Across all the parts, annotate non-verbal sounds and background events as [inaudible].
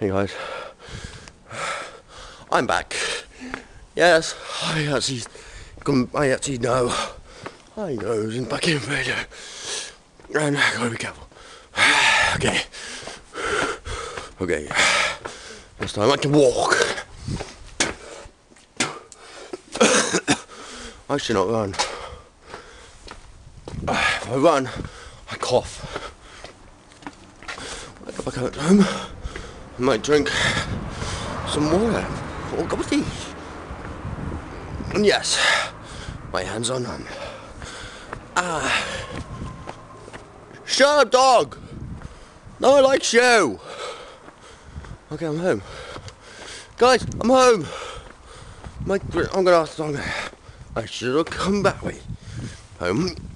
Hey guys, I'm back. Yes, I actually, I actually know. I know who's in back in radio, and I gotta be careful. Okay, okay. This time I can walk. I should not run. If I run, I cough. I go back home, might drink some water or a cup of tea. And yes, my hands are numb. Ah. Shut up, dog! No one likes you! Okay, I'm home. Guys, I'm home! My, I'm gonna ask I'm gonna, I should have come back with home.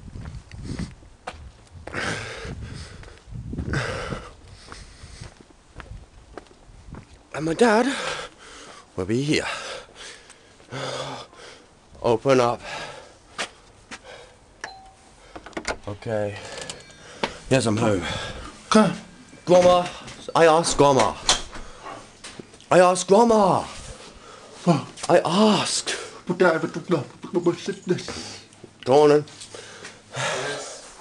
And my dad will be here. Open up. Okay. Yes, I'm home. Grandma, I asked Grandma. I asked Grandma. I asked. Go on then.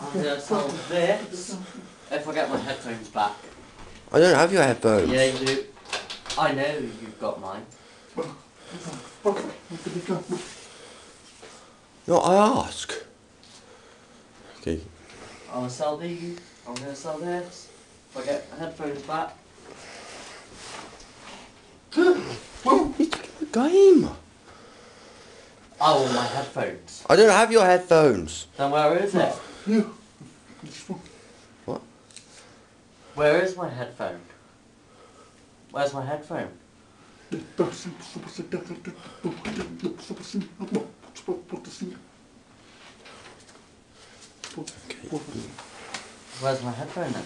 I'm gonna sell this if I get my headphones back. I don't have your headphones. Yeah, you do. I know you've got mine. No, I ask. Okay. I'm gonna sell these. I'm gonna sell this. If I get headphones back. Taking the game. Oh, my headphones. I don't have your headphones. Then where is it? What? Where is my headphone? Where's my headphone? Where's my headphone then?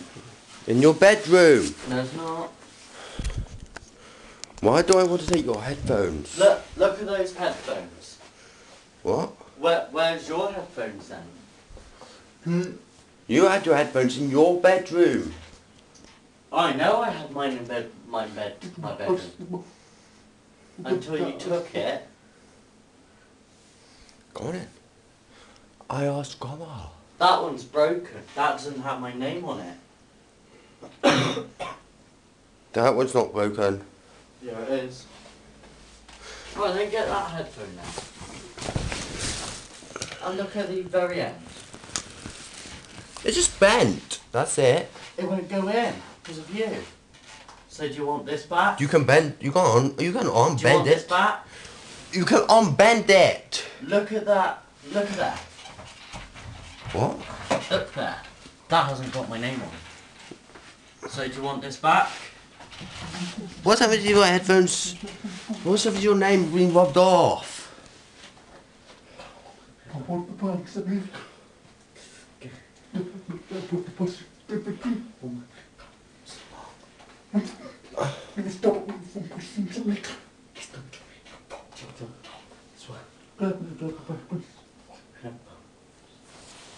In your bedroom. No, it's not. Why do I want to take your headphones? Look, look at those headphones. What? Where, where's your headphones then? Hmm. You had your headphones in your bedroom. Oh, I know I had mine in bed, my bed, my bedroom. Until you took it. Go on in. I asked Grandma. That one's broken. That doesn't have my name on it. [coughs] That one's not broken. Yeah, it is. Right, then get that headphone now. And look at the very end. It's just bent. That's it. It won't go in because of you. So do you want this back? You can bend. You can on. You can do you want unbend this it. back? You can unbend it. Look at that. Look at that. What? Look there. That hasn't got my name on. So do you want this back? What's happened to your headphones? What's happened to your name being rubbed off?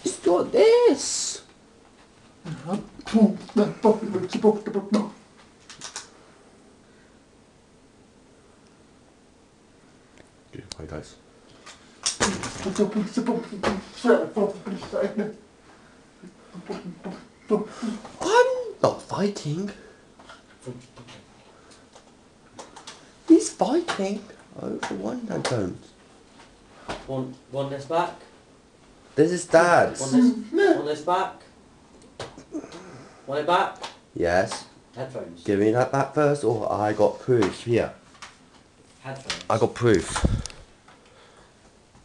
It's [laughs] got this. Hi guys. I'm not fighting. He's fighting over one headphones. Want want this back? This is dad's. One this want this back? Want it back? Yes. Headphones. Give me that back first, or I got proof. Here. Headphones. I got proof.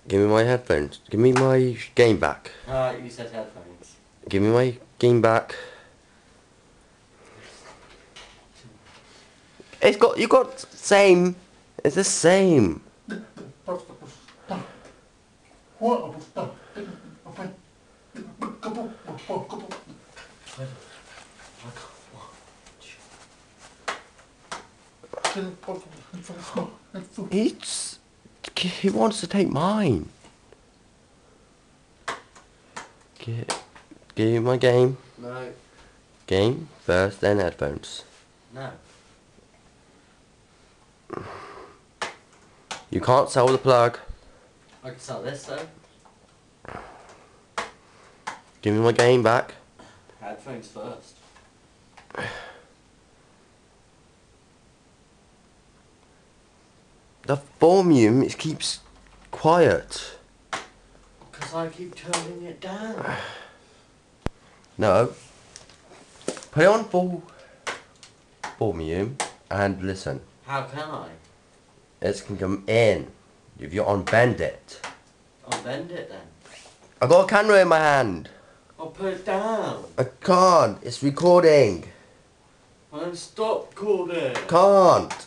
Give me my headphones. Give me my game back. Ah, you said headphones. Give me my game back. It's got you got same. It's the same. He's he wants to take mine. Get, give my game. No. Game first, then headphones. No. You can't sell the plug. I can sell this though. Give me my game back. Headphones first. The volume it keeps quiet. Because I keep turning it down. [sighs] No. Put it on full volume and listen. How can I? It can come in. If you're on bend it. I'll bend it then. I got a camera in my hand. I'll put it down. I can't. It's recording. And stop recording. Can't.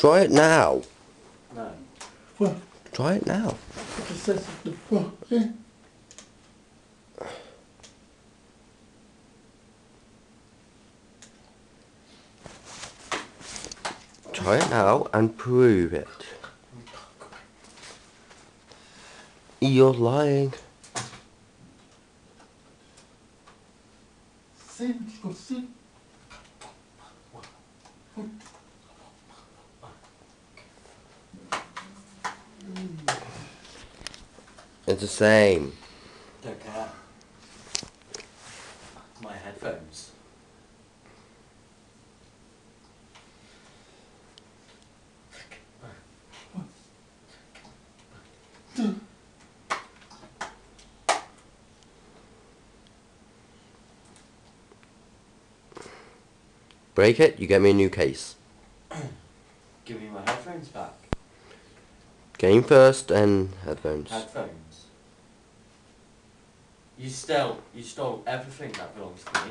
You say- you say- Try it now. No. Try it now. Try it now and prove it. You're lying. It's the same. Don't care. My headphones. Break it, you get me a new case. Give me my headphones back. Game first and headphones. Headphones. You stole, you stole everything that belongs to me.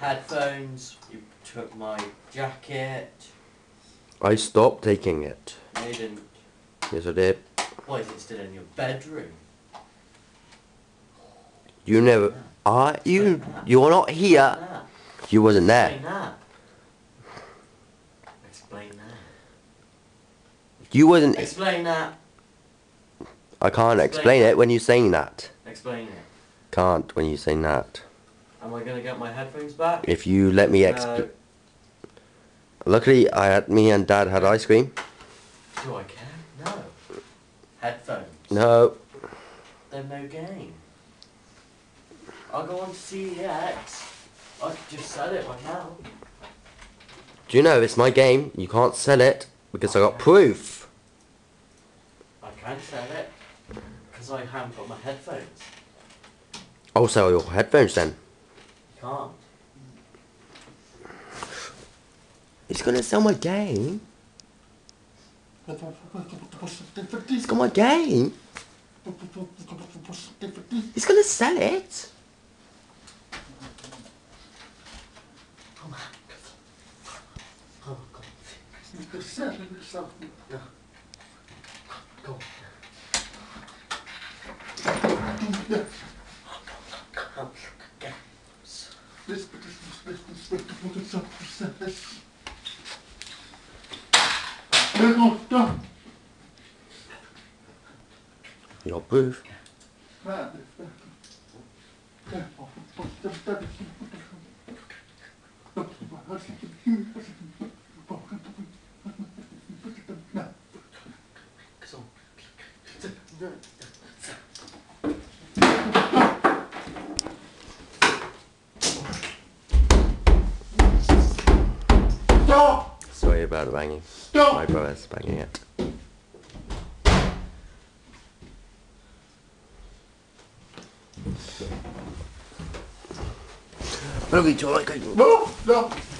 Headphones, you took my jacket. I stopped taking it. No, you didn't. Yes, I did. Why is it still in your bedroom? You never. I. You. You're not here. You wasn't there. Explain that. Explain that. You wasn't. Explain that. I can't explain it when you're saying that. Explain it. Can't when you're saying that. Am I gonna get my headphones back? If you let me explain. No. Luckily, I had me and Dad had ice cream. Do I care? No. Headphones. No. They're no game. I'll go on to CEX. I could just sell it right now. Do you know it's my game? You can't sell it because I got proof. I can sell it. Because I haven't got my headphones. Oh, I'll sell your headphones then. Can't. He's gonna sell my game. He's got my game. He's gonna sell it. Oh Come oh on. Oh, God. Go. Come. Get. You got proof. Come on. Stop! Sorry about the banging. My brother's banging it. Look at